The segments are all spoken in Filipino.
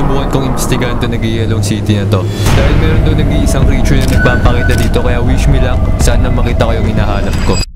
susubukan kong imbestigahan to nag-yellow city na to. Dahil meron doon nag-iisang creature na nagpapakita dito kaya wish me lang sana makita ko yung hinahanap ko.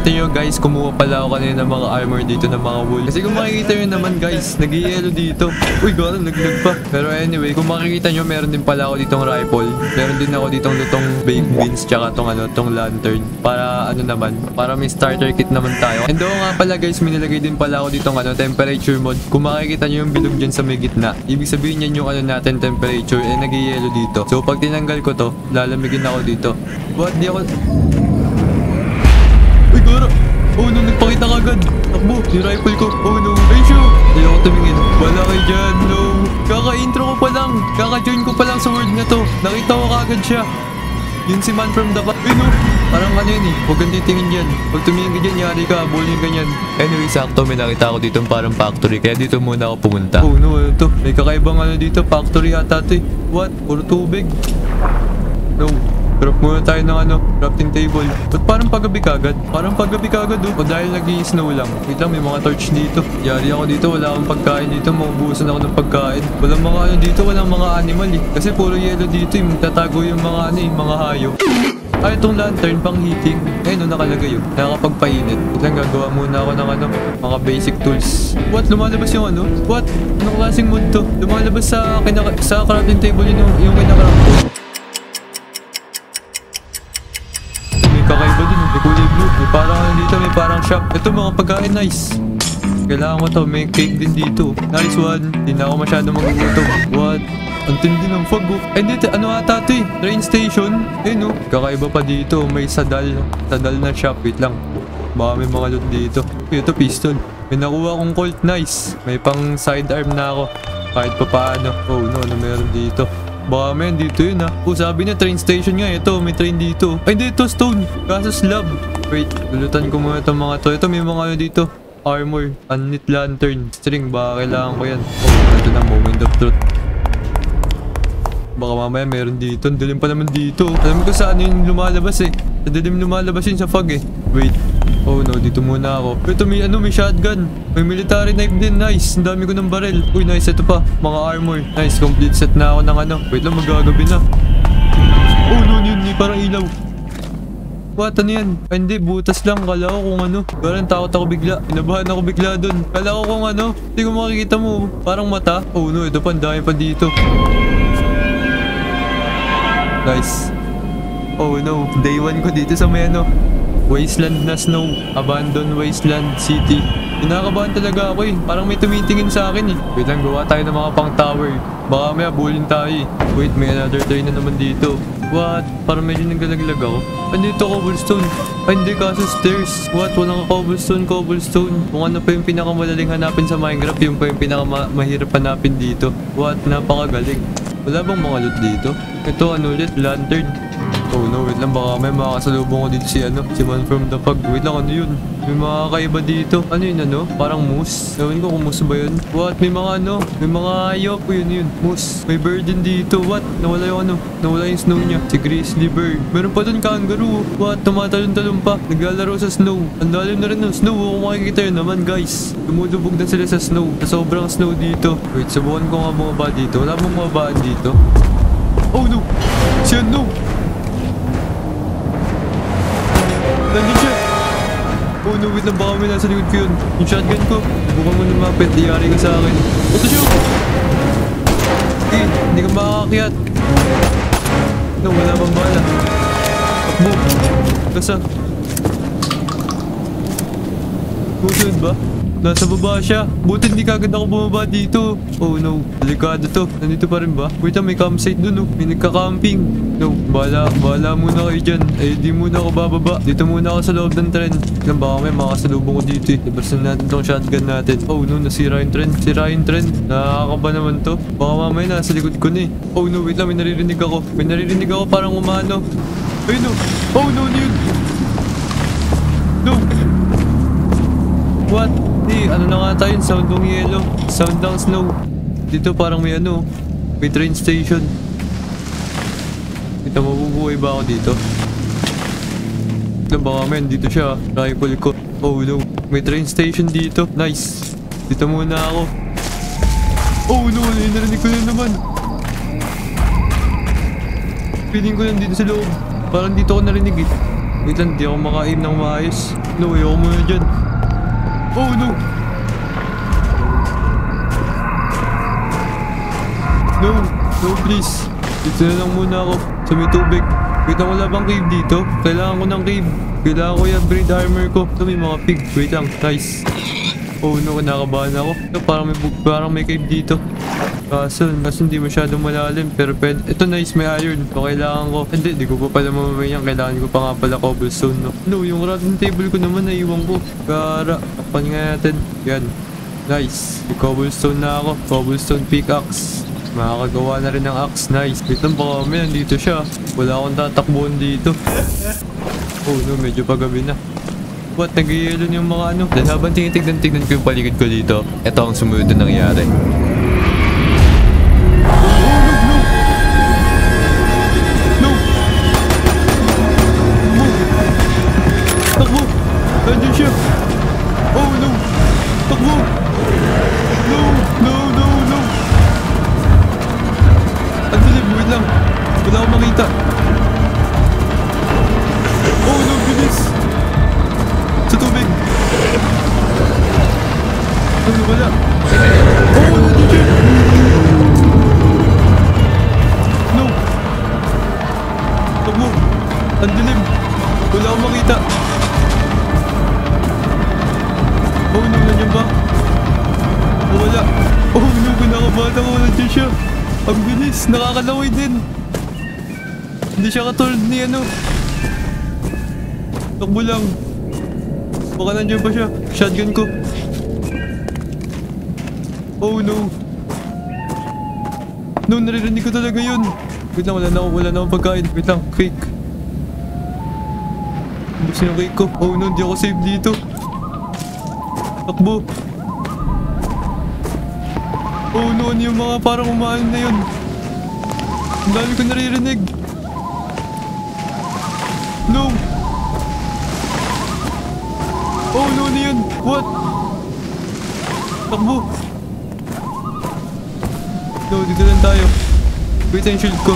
Makikita nyo guys, kumuha pala ako kanina ng mga armor dito ng mga wool. Kasi kung makikita nyo naman guys, nag dito. Uy, gano'n, naglag pa. Pero anyway, kung makikita nyo, meron din pala ako ditong rifle. Meron din ako ditong lutong baked beans, tsaka tong ano, tong lantern. Para ano naman, para may starter kit naman tayo. And oo nga pala guys, minilagay din pala ako ditong ano, temperature mode. Kung makikita nyo yung bilog dyan sa may gitna, ibig sabihin yan yung ano natin temperature, eh nag dito. So pag tinanggal ko to, lalamigin ako dito. What? Di ako... Oh no, nagpakita ka agad. Takbo, yung rifle ko. Oh no, ay siya. Hindi ako tumingin. Wala kayo dyan, no. Kaka-intro ko pa lang. Kaka-join ko pa lang sa world na to. Nakita ko kaagad siya. Yun si man from the back. Ay no, parang ano yun eh. Huwag kang titingin dyan. Pag tumingin ka dyan, yari ka. Bullying ka ganyan. Anyway, sakto may nakita ako dito parang factory. Kaya dito muna ako pumunta. Oh no, ano to? May kakaibang ano dito. Factory ata to eh. What? Puro tubig. No. Drop muna tayo ng ano, crafting table. Ba't parang paggabi kagad? Parang paggabi kagad oh. O dahil nag snow lang. Wait lang, may mga torch dito. Yari ako dito, wala akong pagkain dito. Maubusan ako ng pagkain. Walang mga ano dito, walang mga animal eh. Kasi puro yellow dito eh. Magtatago yung mga ano eh, mga hayop. Ah, itong lantern pang heating. Ayun, no, nakalagay yun. Nakakapagpainit. Wait lang, gagawa muna ako ng ano, mga basic tools. What? Lumalabas yung ano? What? Anong klaseng mood to? Lumalabas sa, kinaka sa crafting table yun yung, yung kinakrap ko. Shop. Ito mga pagkain, nice. Kailangan ko to, may cake din dito. Nice one. Hindi na ako masyado magugutom. What? Ang tindi ng fog oh. Eh dito, ano ata to eh? Train station? Eh no. Kakaiba pa dito, may sadal. Sadal na shop. Wait lang. Baka may mga loot dito. Ito piston. May nakuha akong colt. Nice. May pang sidearm na ako. Kahit pa paano. Oh no, ano meron dito? Baka dito yun ah. Oh, sabi niya train station nga. Ito, may train dito. Ay, dito, stone. Kaso slab. Wait, lulutan ko muna itong mga to. Ito, may mga ano dito. Armor, unlit lantern, string. Baka kailangan ko yan. Oh, ito na, moment of truth. Baka mamaya meron dito. Ang dilim pa naman dito. Alam ko saan yung lumalabas eh. Sa dilim lumalabas yun sa fog eh. Wait. Oh no, dito muna ako. Ito may ano, may shotgun. May military knife din. Nice. Ang dami ko ng barrel. Uy, nice. Ito pa. Mga armor. Nice. Complete set na ako ng ano. Wait lang, magagabi na. Oh no, yun. May parang ilaw. What? Ano yan? Ay, hindi, butas lang. Kala ko kung ano. Parang takot ako bigla. Inabahan ako bigla dun. Kala ko kung ano. Hindi ko makikita mo. Parang mata. Oh no, ito pa. Ang dami pa dito. Nice. Oh no, day 1 ko dito sa may ano, wasteland na snow, abandoned wasteland city. Kinakabahan talaga ako eh, parang may tumitingin sa akin eh. Wait lang, gawa tayo ng mga pang tower. Baka may abulin tayo eh. Wait, may another train na naman dito. What? Parang medyo naglalaglag ako. Andito cobblestone. Ay, hindi kaso stairs. What? Walang cobblestone, cobblestone. Kung ano pa yung pinakamadaling hanapin sa Minecraft, yung pa yung pinakamahirap hanapin dito. What? Napakagaling. Wala bang mga loot dito? Ito ano ulit? Lantern. Oh no, wait lang. Baka may makakasalubong ko dito si ano. Si Man from the Fog. Wait lang, ano yun? May mga kaiba dito. Ano yun ano? Parang moose. Ewan ko kung moose ba yun. What? May mga ano? May mga ayop. Yun yun. Moose. May bird din dito. What? Nawala yung ano? Nawala yung snow niya. Si grizzly bird. Meron pa dun kangaroo. What? Tumatalon-talon pa. Naglalaro sa snow. Ang lalim na rin ng snow. Kung makikita yun naman guys. Lumulubog na sila sa snow. Sa sobrang snow dito. Wait, subukan ko nga bumaba dito. Wala bang mababaan dito? Oh no! Siya no! No, wait lang baka may nasa likod ko yun. Yung shotgun ko. Bukan mo lumapit, diyari ka sa akin. Ito siya! Eh, hindi ka makakakyat. No, wala bang bala. Takbo! Kasa. Busunod ba? Nasa baba siya. Buti hindi kagad ako bumaba dito. Oh no. Delikado to. Nandito pa rin ba? Wait, may campsite dun oh. May nagka-camping. No, bala, bala muna kayo dyan. Eh, di muna ako bababa. Dito muna ako sa loob ng tren. Lang baka may makasalubong ko dito eh. Labas na natin tong shotgun natin. Oh no, nasira yung tren. Sira yung tren. Nakakaba naman to. Baka mamaya nasa likod ko na eh. Oh no, wait lang. May naririnig ako. May naririnig ako parang umano. Ay no. Oh no, ano yun? No. What? Di, ano na nga tayo? Sound ng yellow. Sound ng snow. Dito parang may ano. May train station. Ito, mabubuhay ba ako dito? Ito, baka men, dito siya. Rifle ko. Oh no. May train station dito. Nice. Dito muna ako. Oh no, narinig ko na naman. Feeling ko nandito sa loob. Parang dito ako narinig eh. Wait lang, di ako maka-aim ng maayos. No, ayoko muna dyan. Oh no! No, no please. Dito na lang muna ako sa may tubig. Wait wala bang cave dito? Kailangan ko ng cave. Kailangan ko yung braid armor ko. Ito may mga pig. Wait lang, nice. Oh no, kinakabahan ako. Ito, parang may, parang may cave dito. Kaso, kaso hindi masyadong malalim. Pero pwede. Ito nice, may iron. So, kailangan ko. Hindi, di ko pa pala mamamayang. Kailangan ko pa nga pala cobblestone, no? No, yung crafting table ko naman, naiwan ko. Kara, kapan nga natin. Yan. Nice. May cobblestone na ako. Cobblestone pickaxe. Makakagawa na rin ng axe. Nice. Lang, baka may nandito siya. Wala akong tatakbuhan dito. Oh no, medyo pagabi na. What? Nag-yelo yung mga ano. Then habang tinitignan-tignan ko yung paligid ko dito, ito ang sumunod na nangyari. Nandiyan siya! Ang dilim! Wala makita! Oh no, nandiyan ba? Oh, wala! Oh no, nandiyan siya! Ang bilis! Nakakalaway din! Hindi siya katulad ni ano. Takbo lang. Baka nandiyan pa siya. Shotgun ko. Oh no. No, naririnig ko talaga yun. Wait lang, wala na ako, wala na akong pagkain. Wait lang, cake. Gusto yung cake ko. Oh no, hindi ako safe dito. Takbo. Oh no, ano yung mga parang umaan na yun. Ang dami ko naririnig. No! Oh no, ano yun? What? Takbo! No, dito lang tayo. Wait ang shield ko.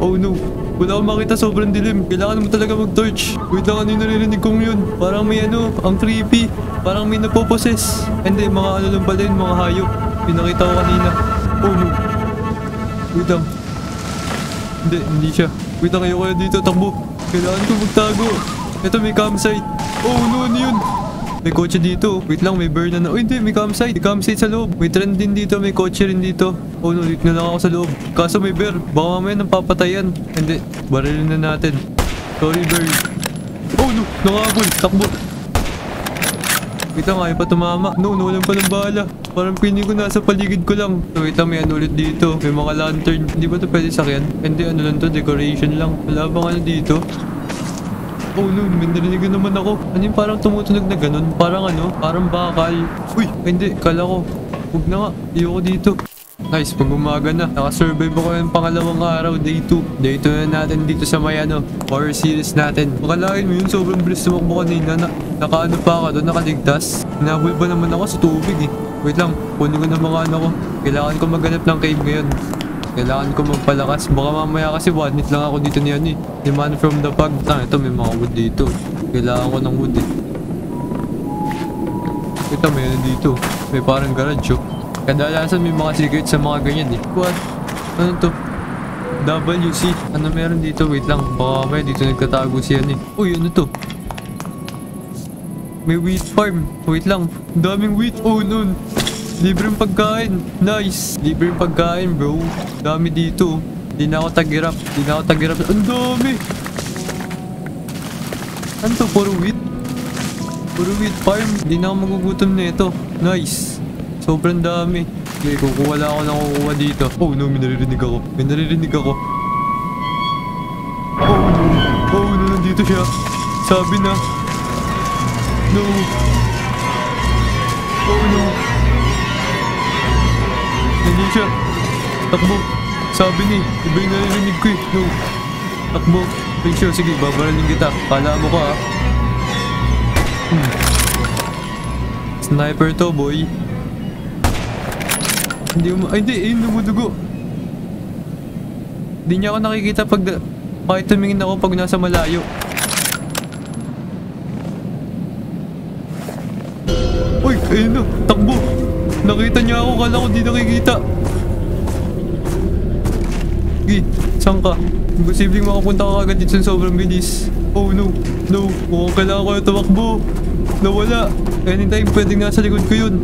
Oh no. Wala akong makita sobrang dilim. Kailangan mo talaga mag-torch. Wait lang, ano yung naririnig kong yun? Parang may ano, ang creepy. Parang may napoposes. Hindi, mga ano lang pala yun, mga hayop. Pinakita ko kanina. Oh no. Wait lang. Hindi, hindi siya. Wait lang kayo kayo dito, takbo. Kailangan ko magtago. Ito, may campsite. Oh no, ano yun? May kotse dito. Wait lang, may burn na na. Oh, hindi, may campsite. May campsite sa loob. May trend din dito, may kotse rin dito. Oh no, dito na lang ako sa loob. Kaso may bear. Baka mamaya nang papatayan. Hindi, barilin na natin. Sorry, bear. Oh no, nakabol. Takbo. Wait lang, ayaw pa tumama. No, nawalan pa ng bala. Parang pinig ko nasa paligid ko lang. So, wait lang, may ano ulit dito. May mga lantern. Hindi ba ito pwede sakyan? Hindi, ano lang to, decoration lang. Wala bang ano dito? Oh no, narinig na naman ako. Ano yung parang tumutunog na ganun? Parang ano? Parang bakal. Uy, hindi, kala ko. Huwag na nga, ayoko dito. Nice, pag umaga na. Nakasurvive ako yung pangalawang araw, day 2. Day 2 na natin dito sa may ano, horror series natin. Makalain mo yun, sobrang bilis tumakbo kanina. Na, nakaano pa ako doon, nakaligtas. Nabul ba naman ako sa tubig eh. Wait lang, kunin ko ng mga ano ko. Kailangan ko maghanap ng cave ngayon. Kailangan ko magpalakas. Baka mamaya kasi one hit lang ako dito ni ano eh. Ni man from the pag. Ah, ito may mga wood dito. Kailangan ko ng wood eh. Ito may ano dito. May parang garage oh. Kadalasan may mga secret sa mga ganyan eh. What? Ano to? WC. Ano meron dito? Wait lang. Baka may dito nagtatago siya eh. Uy, ano to? May wheat farm. Wait lang. Ang daming wheat. Oh, nun. Libreng pagkain. Nice. Libreng pagkain, bro. Dami dito. Hindi na ako tagirap. Hindi na ako tagirap. Ang dami. Ano to? Puro wheat? Puro wheat farm. Hindi na ako magugutom na ito. Nice. Sobrang dami. Okay, kukuha lang ako ng kukuha dito. Oh no, may naririnig ako. May naririnig ako. Oh no. Oh no, nandito siya. Sabi na. No. Oh no. Nandiyan siya. Takbo. Sabi ni, iba yung naririnig ko eh. No. Takbo. Make sure, sige, babaraling kita. Kala mo ka ah. Hmm. Sniper to, boy. Hindi mo, ay hindi, ayun, dumudugo. Hindi niya ako nakikita pag, kahit tumingin ako pag nasa malayo. Uy, ayun na, takbo. Nakita niya ako, kala ko di nakikita. Gi, saan ka? Imposibleng makapunta ka agad dito sa sobrang bilis. Oh no, no, mukhang kailangan ko na tumakbo. Nawala. Anytime pwedeng nasa likod ko yun.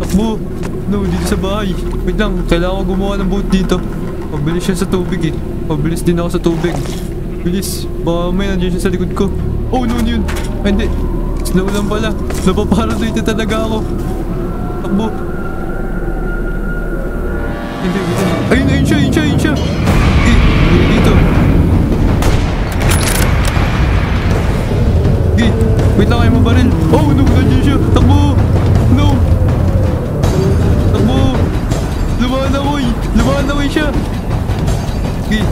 Takbo. No, dito sa bahay. Wait lang, kailangan ko gumawa ng boat dito. Mabilis siya sa tubig eh. Mabilis din ako sa tubig. Bilis. Baka may nandiyan siya sa likod ko. Oh no, yun. Hindi. Slow lang pala. Napaparanoid na talaga ako. Takbo. Ayun siya, ayun siya, ayun siya. Eh, ayun dito. Eh, wait lang kayo mabaril. Oh, no, nandiyan siya. Takbo. No. Takbo. Lumahan na, boy. Lumahan na, boy siya. Eh.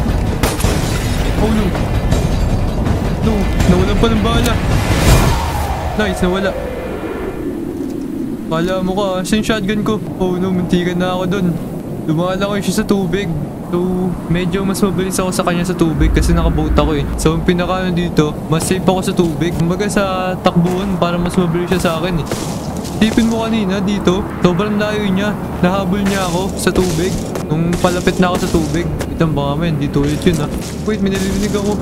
Oh, no. No, nawalan pa ng bala. Nice, nawala. Kala mo ka, asa yung shotgun ko? Oh no, muntikan na ako dun. Lumahan ako siya sa tubig. So, medyo mas mabilis ako sa kanya sa tubig kasi nakaboat ako eh. So, ang pinaka dito, mas safe ako sa tubig. Kumbaga sa takbuhan para mas mabilis siya sa akin eh. Tipin mo kanina dito, sobrang layo niya. Nahabol niya ako sa tubig. Nung palapit na ako sa tubig. Wait lang, baka may dito ulit yun ah. Wait, may narinig ako.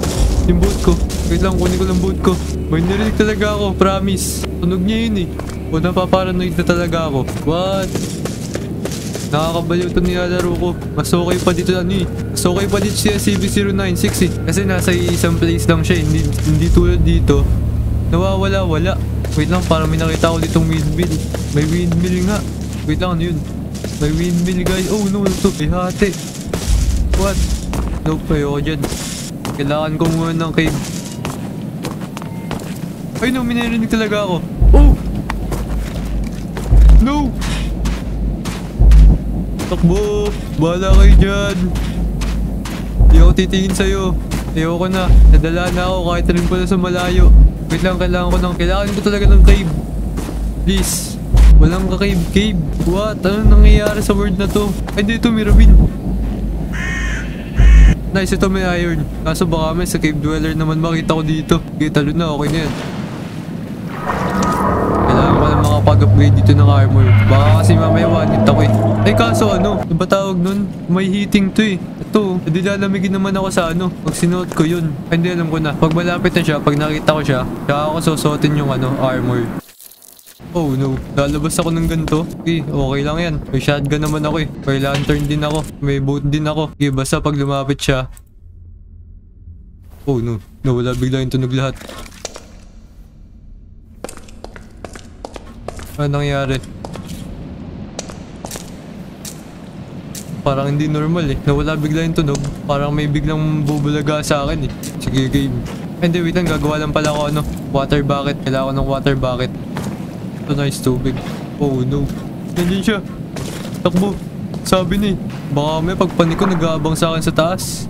Yung boat ko. Wait lang, kunin ko lang boat ko. May narinig talaga ako, promise. Tunog niya yun eh. O napaparanoid na talaga ako. What? Nakakabaliw ito nilalaro ko. Mas okay pa dito ano eh. Mas okay pa dito si SCP-096 eh. Kasi nasa isang place lang siya. Hindi, hindi tulad dito. Nawawala, wala. Wait lang, parang may nakita ko ditong windmill. May windmill nga. Wait lang, ano yun? May windmill guys. Oh no, ito. Hati. What? Nope, ayoko dyan. Kailangan ko muna ng cave. Ay no, minirinig talaga ako. Oh! No! Takbo! Bahala kayo dyan! Di ako titingin sa'yo. Ayoko na. Nadala na ako kahit rin pala sa malayo. Wait lang, kailangan ko ng... Kailangan ko talaga ng cave. Please. Walang ka-cave. Cave. What? Ano nangyayari sa world na to? Ay, dito, Mirabin. Nice, ito may iron. Kaso baka may sa cave dweller naman makita ko dito. Okay, talo na. Okay na yan. Kailangan ko na makapag-upgrade dito ng armor. Baka kasi mamaya one-hit ako eh. Ay kaso ano, ano ba tawag nun? May heating to eh. Ito, hindi lalamigin naman ako sa ano. Pag sinuot ko yun. Ay, hindi alam ko na. Pag malapit na siya, pag nakita ko siya, kaya ako susuotin yung ano, armor. Oh no, lalabas ako ng ganito. Okay, okay lang yan. May shotgun naman ako eh. May lantern din ako. May boat din ako. Okay, basta pag lumapit siya. Oh no, nawala bigla yung tunog lahat. Ano nangyari? Parang hindi normal eh. Nawala bigla yung tunog. Parang may biglang bubulaga sa akin eh. Sige game. Ay, Hindi, wait lang. Gagawa lang pala ako ano. Water bucket. Kailangan ko ng water bucket. Ito nice tubig. Oh no. Nandiyan siya. Takbo. Sabi ni. Baka may pagpanik ko nag-aabang sa akin sa taas.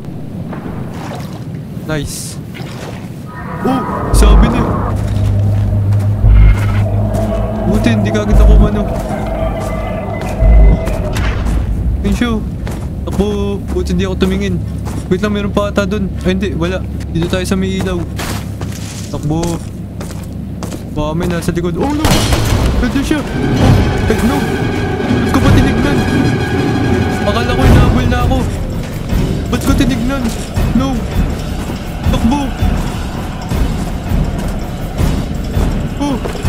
Nice. Oh! Sabi ni. Buti hindi ka agad ako mano. Pinsyo! Ako, buti hindi ako tumingin. Wait lang, meron pa ata dun. Ay, hindi, wala. Dito tayo sa may ilaw. Takbo. Baka may nasa likod. Oh, no! Nandun siya! Ay, no! Ba't ko ba tinignan? Akala ko inahabol na ako. Ba't ko tinignan? No! Takbo! Oh!